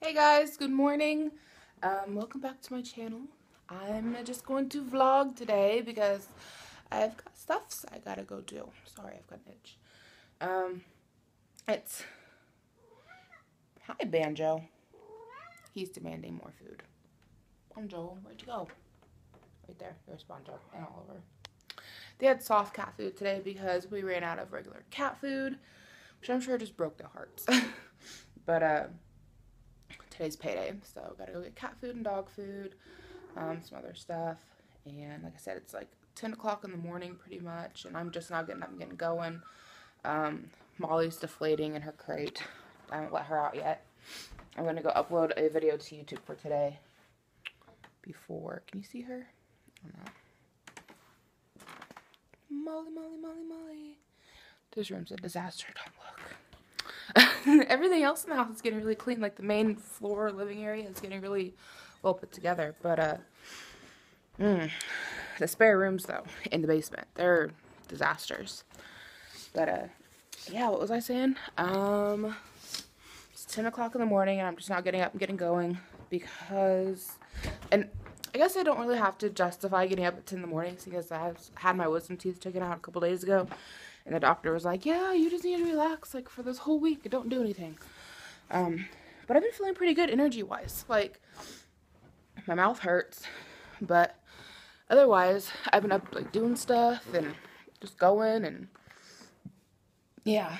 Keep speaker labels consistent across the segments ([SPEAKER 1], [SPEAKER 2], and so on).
[SPEAKER 1] Hey guys, good morning. Um, welcome back to my channel. I'm just going to vlog today because I've got stuffs I gotta go do. Sorry, I've got an itch. Um, it's... Hi, Banjo. He's demanding more food. Banjo, where'd you go? Right there. There's Banjo and Oliver. They had soft cat food today because we ran out of regular cat food, which I'm sure just broke their hearts. but, uh today's payday, so gotta go get cat food and dog food, um, some other stuff, and like I said, it's like 10 o'clock in the morning pretty much, and I'm just now getting up and getting going. Um, Molly's deflating in her crate. I haven't let her out yet. I'm gonna go upload a video to YouTube for today. Before, can you see her? Molly, Molly, Molly, Molly. This room's a disaster. Don't look. Everything else in the house is getting really clean. Like the main floor living area is getting really well put together. But uh, mm, the spare rooms though in the basement, they're disasters. But uh, yeah, what was I saying? Um, it's 10 o'clock in the morning and I'm just not getting up and getting going because, and I guess I don't really have to justify getting up at 10 in the morning because I have had my wisdom teeth taken out a couple days ago. And the doctor was like, yeah, you just need to relax, like, for this whole week. Don't do anything. Um, but I've been feeling pretty good energy-wise. Like, my mouth hurts, but otherwise, I've been up, like, doing stuff and just going and, yeah.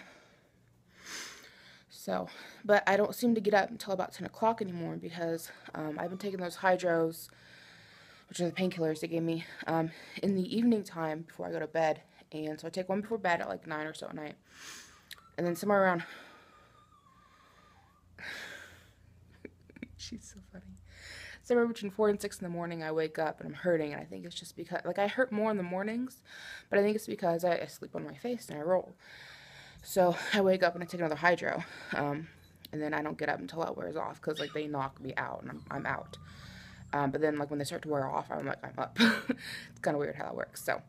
[SPEAKER 1] So, but I don't seem to get up until about 10 o'clock anymore because um, I've been taking those hydros, which are the painkillers they gave me, um, in the evening time before I go to bed. And so I take one before bed at like 9 or so at night. And then somewhere around... She's so funny. Somewhere between 4 and 6 in the morning, I wake up and I'm hurting. And I think it's just because... Like, I hurt more in the mornings. But I think it's because I, I sleep on my face and I roll. So I wake up and I take another hydro. Um, and then I don't get up until it wears off because like they knock me out and I'm, I'm out. Um, but then like when they start to wear off, I'm like I'm up. it's kind of weird how that works. So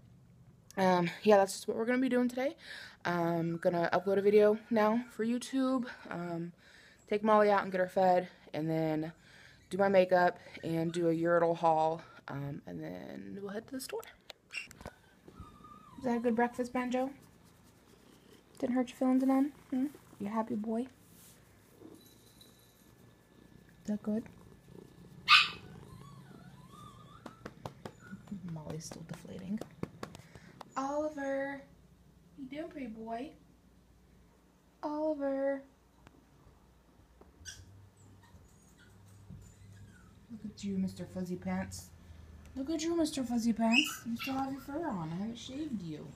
[SPEAKER 1] um, yeah, that's just what we're going to be doing today. I'm going to upload a video now for YouTube, um, take Molly out and get her fed, and then do my makeup and do a Uridal haul, um, and then we'll head to the store. Is that a good breakfast, Banjo? Didn't hurt your feelings none? Hmm? You happy boy? Is that good? Molly's still deflating. Oliver. You doing, pretty boy? Oliver. Look at you, Mr. Fuzzy Pants. Look at you, Mr. Fuzzy Pants. You still have your fur on. I haven't shaved you.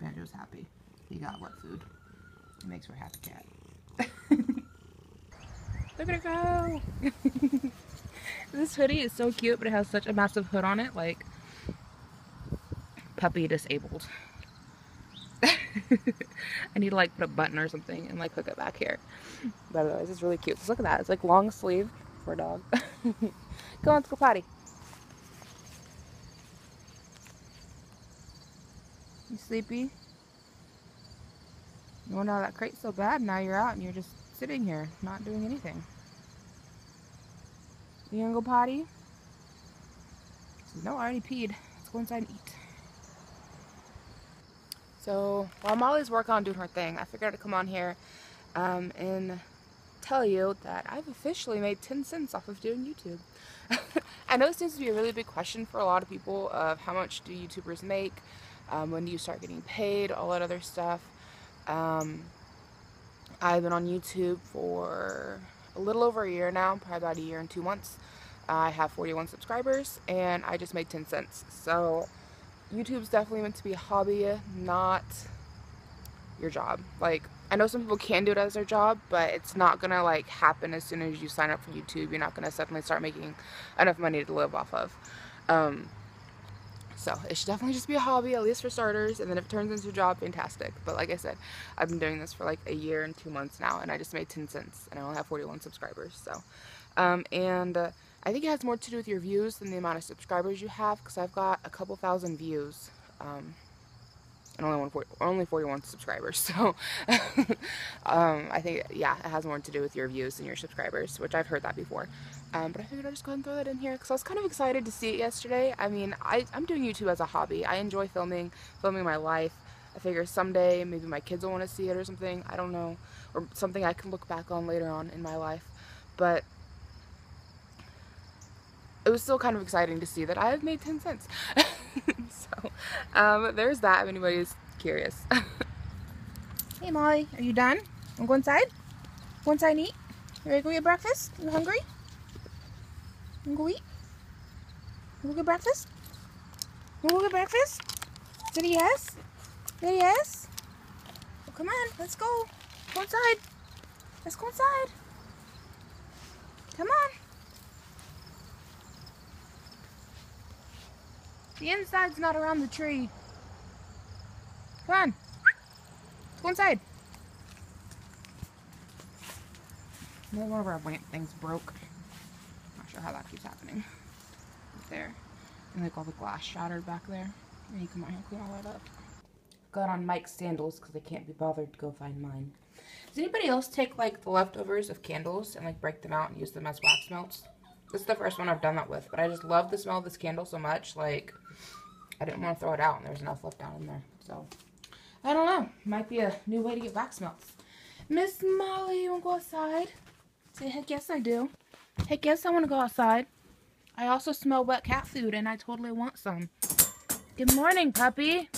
[SPEAKER 1] Banjo's happy. He got wet food. It makes for a happy cat. Look at her go! this hoodie is so cute, but it has such a massive hood on it. Like, puppy disabled. I need to like put a button or something and like hook it back here. But otherwise it's really cute. look at that. It's like long sleeve for a dog. go on, let's go potty. You sleepy? You wonder how that crate's so bad. Now you're out and you're just sitting here, not doing anything. You gonna go potty? No, I already peed. Let's go inside and eat. So while Molly's working on doing her thing, I figured I'd come on here um, and tell you that I've officially made 10 cents off of doing YouTube. I know it seems to be a really big question for a lot of people of how much do YouTubers make, um, when do you start getting paid, all that other stuff. Um, I've been on YouTube for a little over a year now, probably about a year and two months. I have 41 subscribers and I just made 10 cents. So YouTube's definitely meant to be a hobby, not your job. Like, I know some people can do it as their job, but it's not gonna like happen as soon as you sign up for YouTube. You're not gonna suddenly start making enough money to live off of. Um, so it should definitely just be a hobby, at least for starters, and then if it turns into a job, fantastic. But like I said, I've been doing this for like a year and two months now, and I just made 10 cents, and I only have 41 subscribers, so. Um, and uh, I think it has more to do with your views than the amount of subscribers you have because I've got a couple thousand views. Um, and only one only 41 subscribers. So um, I think yeah, it has more to do with your views than your subscribers, which I've heard that before. Um, but I figured I'd just go ahead and throw that in here because I was kind of excited to see it yesterday. I mean, I, I'm doing YouTube as a hobby. I enjoy filming, filming my life. I figure someday maybe my kids will want to see it or something. I don't know, or something I can look back on later on in my life. But it was still kind of exciting to see that I have made 10 cents. so um, there's that if anybody's curious. hey Molly, are you done? Wanna go inside? Go inside and eat? You ready to go get breakfast? You hungry? You go eat? You go get breakfast? You go get breakfast? It a yes? It a yes? Well, come on, let's go. Go inside. Let's go inside. Come on. The inside's not around the tree. Come on. Go inside. Maybe one of our lamp things broke. Not sure how that keeps happening. Right there. And like all the glass shattered back there. And you come out here and clean all that up. Got on Mike's sandals because I can't be bothered to go find mine. Does anybody else take like the leftovers of candles and like break them out and use them as wax melts? This is the first one I've done that with, but I just love the smell of this candle so much. Like, I didn't want to throw it out, and there's enough left down in there. So, I don't know. Might be a new way to get wax melts. Miss Molly, you want to go outside? Say, heck yes I do. Heck yes I want to go outside. I also smell wet cat food, and I totally want some. Good morning, puppy.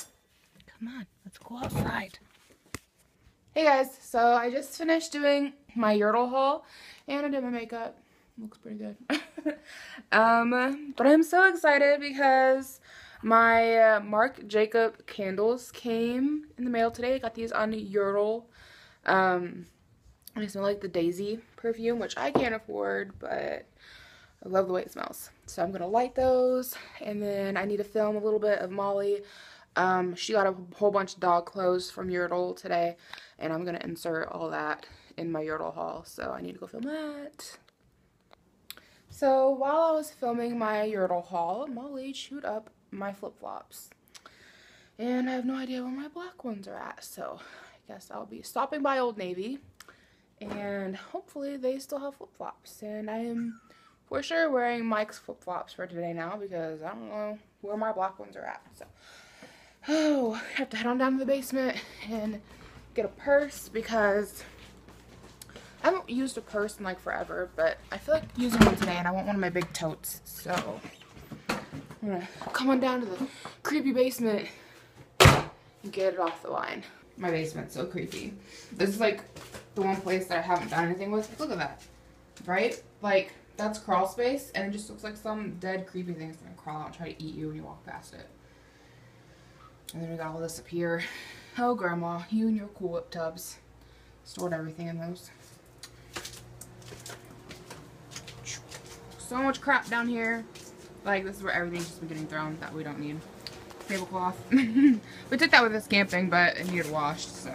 [SPEAKER 1] Come on, let's go outside. Hey guys, so I just finished doing my Yurtle haul, and I did my makeup. Looks pretty good. um, but I'm so excited because my uh, Marc Jacob candles came in the mail today. I got these on Yurtle. Um, they smell like the Daisy perfume, which I can't afford, but I love the way it smells. So I'm going to light those, and then I need to film a little bit of Molly. Um, she got a whole bunch of dog clothes from Yurtle today, and I'm going to insert all that in my Yurtle haul, so I need to go film that. So while I was filming my Yurtle haul, Molly chewed up my flip-flops. And I have no idea where my black ones are at, so I guess I'll be stopping by Old Navy. And hopefully they still have flip-flops. And I am for sure wearing Mike's flip-flops for today now because I don't know where my black ones are at. So, oh, I have to head on down to the basement and get a purse because I haven't used a purse in like forever, but I feel like using one today and I want one of my big totes. So I'm gonna come on down to the creepy basement and get it off the line. My basement's so creepy. This is like the one place that I haven't done anything with. Look at that, right? Like that's crawl space and it just looks like some dead creepy thing is gonna crawl out and try to eat you when you walk past it. And then we got all this up here. Oh, Grandma, you and your Cool Whip tubs. Stored everything in those. So much crap down here. Like, this is where everything's just been getting thrown that we don't need. Tablecloth. we took that with us camping, but it needed washed, so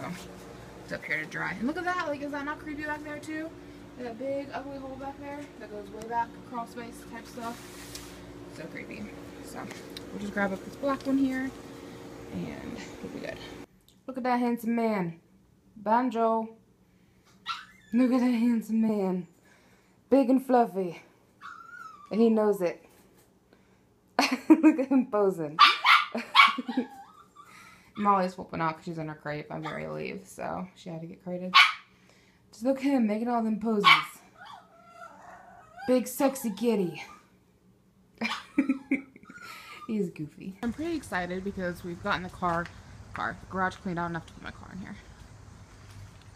[SPEAKER 1] it's up here to dry. And look at that. Like, is that not creepy back there, too? That big, ugly hole back there that goes way back, crawl space type stuff. So creepy. So, we'll just grab up this black one here, and we'll be good. Look at that handsome man. Banjo. Look at that handsome man. Big and fluffy. And he knows it. Look at him posing. Molly's whooping out because she's in her crate. I'm very leave, so she had to get crated. Just look at him making all them poses. Big sexy kitty. He's goofy. I'm pretty excited because we've gotten the car, car, the garage cleaned out enough to put my car in here.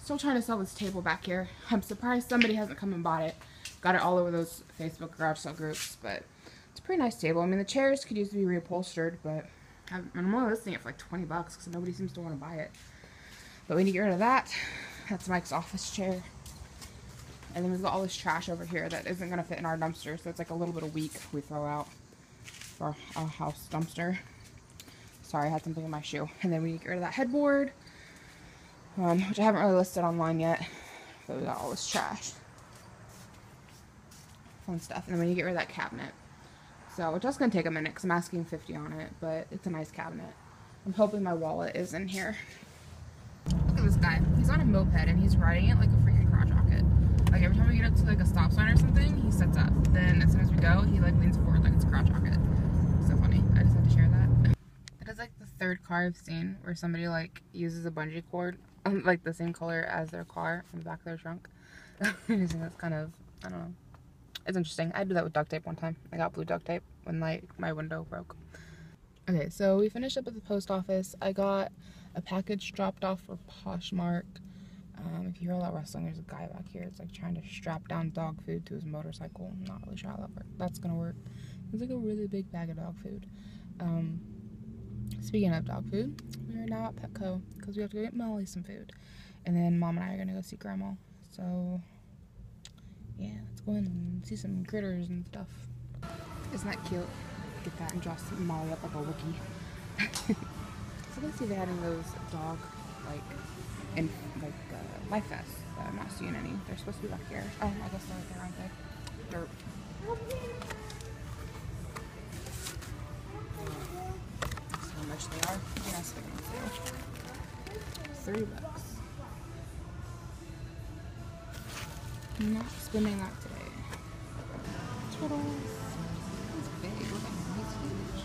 [SPEAKER 1] Still trying to sell this table back here. I'm surprised somebody hasn't come and bought it. Got it all over those Facebook garage sale groups, but it's a pretty nice table. I mean, the chairs could use to be reupholstered, but I'm, only listing it for like 20 bucks because nobody seems to want to buy it. But we need to get rid of that. That's Mike's office chair. And then we've got all this trash over here that isn't going to fit in our dumpster, so it's like a little bit of week we throw out for our house dumpster. Sorry, I had something in my shoe. And then we need to get rid of that headboard, um, which I haven't really listed online yet. But we got all this trash fun stuff. And then when you get rid of that cabinet. So, which just going to take a minute because I'm asking 50 on it, but it's a nice cabinet. I'm hoping my wallet is in here. Look at this guy. He's on a moped and he's riding it like a freaking crotch rocket. Like every time we get up to like a stop sign or something, he sets up. Then as soon as we go, he like leans forward like it's a crotch rocket. So funny. I just had to share that. That is like the third car I've seen where somebody like uses a bungee cord, like the same color as their car on the back of their trunk. I think that's kind of, I don't know. It's interesting. I did that with duct tape one time. I got blue duct tape when like my window broke. Okay, so we finished up at the post office. I got a package dropped off for Poshmark. Um, if you hear all that rustling, there's a guy back here. It's like trying to strap down dog food to his motorcycle. I'm not really sure how that. That's gonna work. It's like a really big bag of dog food. Um, speaking of dog food, we are now at Petco because we have to go get Molly some food, and then Mom and I are gonna go see Grandma. So yeah, let's go in and see some critters and stuff. Isn't that cute? Get that and dress Molly up like a Wookie. so let's see if they had any of those dog like in like uh, life vests, but I'm not seeing any. They're supposed to be back here. Oh, I guess they're right there, aren't they? That's how much they are. Yes, they're. Three bucks. I'm not spending that today. Turtles. He's big. Look at him. He's huge.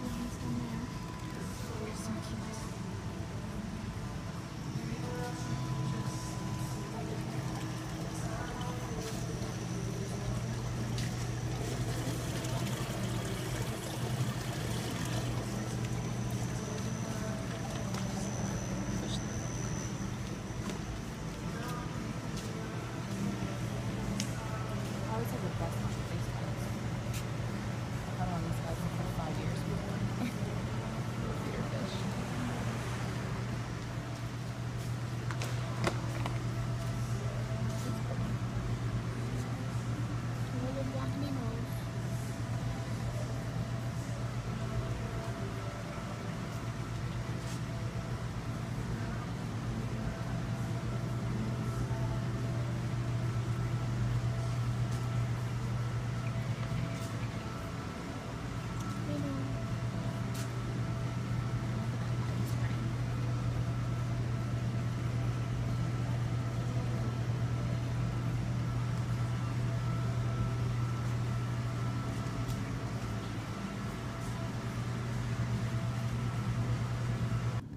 [SPEAKER 1] Oh, he's down there. They're so cute. I always have the best face cards. I've had one of these guys for five years before. Feeder fish. Little black Nemos.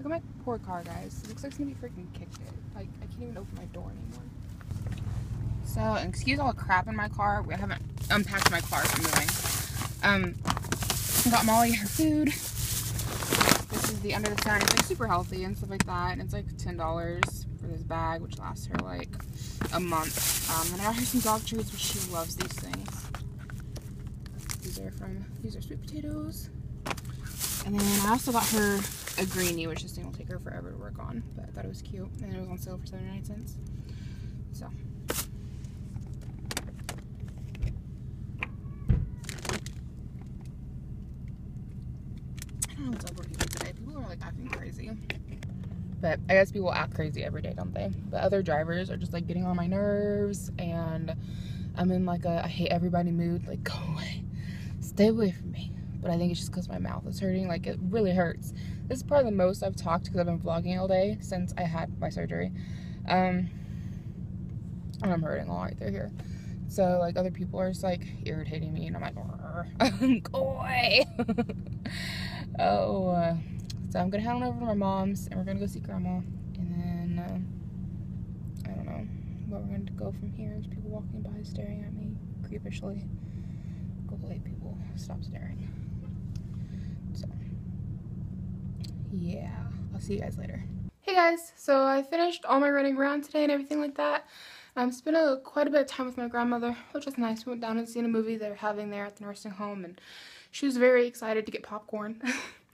[SPEAKER 1] Look at my poor car, guys. It looks like somebody freaking kicked it. Like, I can't even open my door anymore. So, excuse all the crap in my car. We haven't unpacked my car from moving. Um, got Molly her food. This is the Under the Sun. It's like super healthy and stuff like that. And it's like $10 for this bag, which lasts her like a month. Um, and I got her some dog treats, which she loves these things. These are from, these are sweet potatoes. And then I also got her a greenie, which this thing will take her forever to work on. But I thought it was cute. And it was on sale for 79 cents. So. I don't know what's up with people today. People are like acting crazy. But I guess people act crazy every day, don't they? But other drivers are just like getting on my nerves and I'm in like a I hate everybody mood. Like, go away. Stay away from me. But I think it's just because my mouth is hurting. Like, it really hurts. This is probably the most I've talked because I've been vlogging all day since I had my surgery. Um, and I'm hurting a lot through here. So, like, other people are just like irritating me, and I'm like, go away. oh, uh, so I'm gonna head on over to my mom's, and we're gonna go see grandma, and then uh, I don't know where we're gonna go from here. There's people walking by staring at me creepishly. Go away, people. Stop staring. So, yeah, I'll see you guys later. Hey guys, so I finished all my running around today and everything like that. Um, spent a, quite a bit of time with my grandmother, which was nice. We went down and seen a movie they were having there at the nursing home, and she was very excited to get popcorn.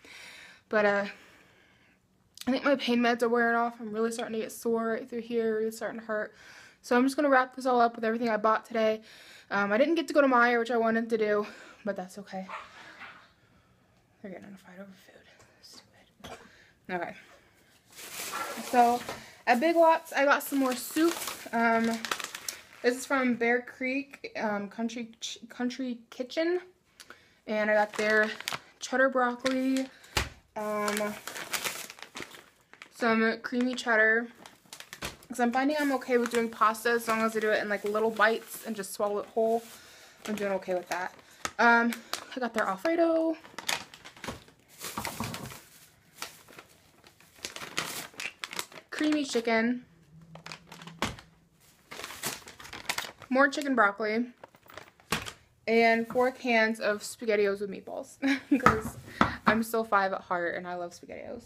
[SPEAKER 1] but uh, I think my pain meds are wearing off. I'm really starting to get sore right through here, really starting to hurt. So I'm just going to wrap this all up with everything I bought today. Um, I didn't get to go to Meijer, which I wanted to do, but that's okay. They're getting in a fight over food. Okay. So at Big Lots, I got some more soup. Um, this is from Bear Creek um, Country Country Kitchen, and I got their cheddar broccoli, um, some creamy cheddar, because I'm finding I'm okay with doing pasta as long as I do it in like little bites and just swallow it whole. I'm doing okay with that. Um, I got their Alfredo. Creamy chicken. More chicken broccoli. And four cans of SpaghettiOs with meatballs. Because I'm still five at heart and I love SpaghettiOs.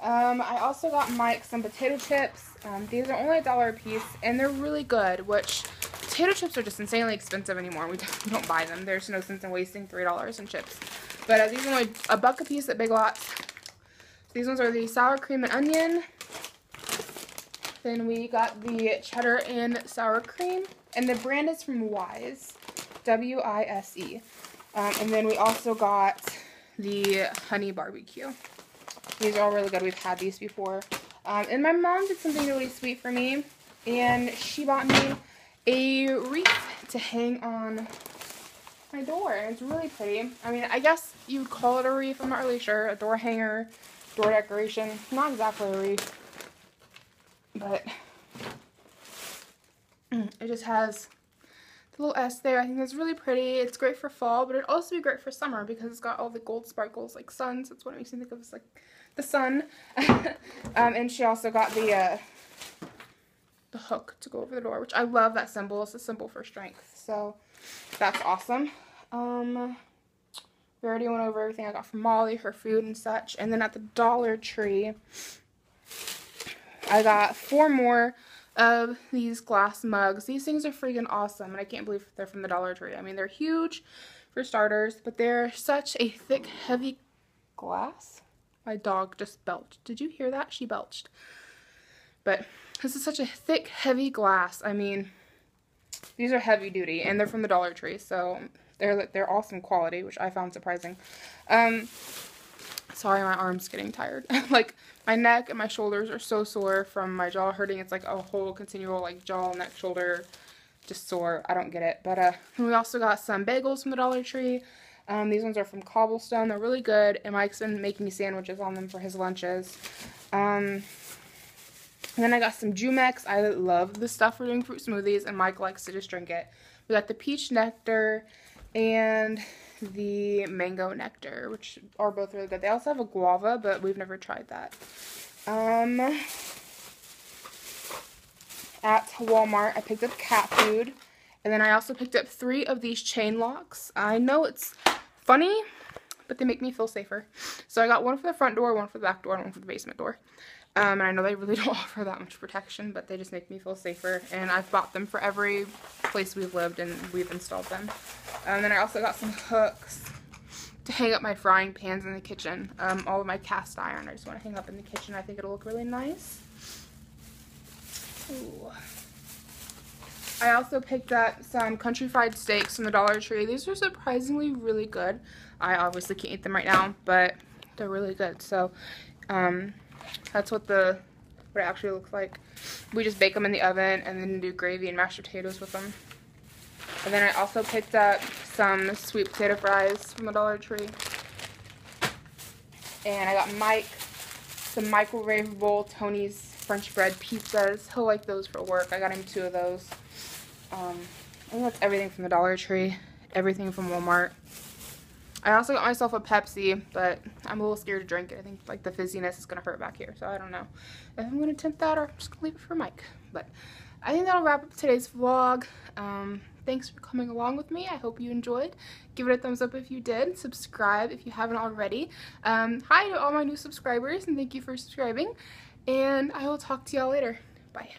[SPEAKER 1] Um, I also got Mike some potato chips. Um, these are only a dollar a piece and they're really good, which potato chips are just insanely expensive anymore. We don't, buy them. There's no sense in wasting $3 in chips. But uh, these are only a buck a piece at Big Lots. These ones are the sour cream and onion. Then we got the cheddar and sour cream. And the brand is from Wise. W-I-S-E. Um, and then we also got the honey barbecue. These are all really good. We've had these before. Um, and my mom did something really sweet for me. And she bought me a wreath to hang on my door. And it's really pretty. I mean, I guess you would call it a wreath. I'm not really sure. A door hanger, door decoration. Not exactly a wreath. But it just has the little S there. I think that's really pretty. It's great for fall, but it'd also be great for summer because it's got all the gold sparkles like suns. That's what it makes me think of. It's like the sun. um, and she also got the uh, the hook to go over the door, which I love that symbol. It's a symbol for strength. So that's awesome. Um, we already went over everything I got from Molly, her food and such. And then at the Dollar Tree, I got four more of these glass mugs. These things are freaking awesome, and I can't believe they're from the Dollar Tree. I mean, they're huge for starters, but they're such a thick, heavy glass. My dog just belched. Did you hear that? She belched. But this is such a thick, heavy glass. I mean, these are heavy duty, and they're from the Dollar Tree, so they're they're awesome quality, which I found surprising. Um, sorry, my arm's getting tired. like my neck and my shoulders are so sore from my jaw hurting. It's like a whole continual like jaw, neck, shoulder, just sore. I don't get it. But uh, we also got some bagels from the Dollar Tree. Um, these ones are from Cobblestone. They're really good, and Mike's been making sandwiches on them for his lunches. Um, and then I got some Jumex. I love the stuff for doing fruit smoothies, and Mike likes to just drink it. We got the peach nectar and the mango nectar, which are both really good. They also have a guava, but we've never tried that. Um, at Walmart, I picked up cat food. And then I also picked up three of these chain locks. I know it's funny, but they make me feel safer. So I got one for the front door, one for the back door, and one for the basement door. Um, and I know they really don't offer that much protection, but they just make me feel safer. And I've bought them for every place we've lived and we've installed them. And then I also got some hooks to hang up my frying pans in the kitchen. Um, all of my cast iron I just want to hang up in the kitchen. I think it'll look really nice. Ooh. I also picked up some country fried steaks from the Dollar Tree. These are surprisingly really good. I obviously can't eat them right now, but they're really good. So, um, that's what the what it actually looks like. We just bake them in the oven and then do gravy and mashed potatoes with them. And then I also picked up some sweet potato fries from the Dollar Tree. And I got Mike some microwavable Tony's French bread pizzas. He'll like those for work. I got him two of those. Um, I think that's everything from the Dollar Tree. Everything from Walmart. I also got myself a Pepsi, but I'm a little scared to drink it. I think like the fizziness is going to hurt back here, so I don't know if I'm going to attempt that or I'm just going to leave it for Mike. But I think that'll wrap up today's vlog. Um, thanks for coming along with me. I hope you enjoyed. Give it a thumbs up if you did. Subscribe if you haven't already. Um, hi to all my new subscribers, and thank you for subscribing. And I will talk to y'all later. Bye.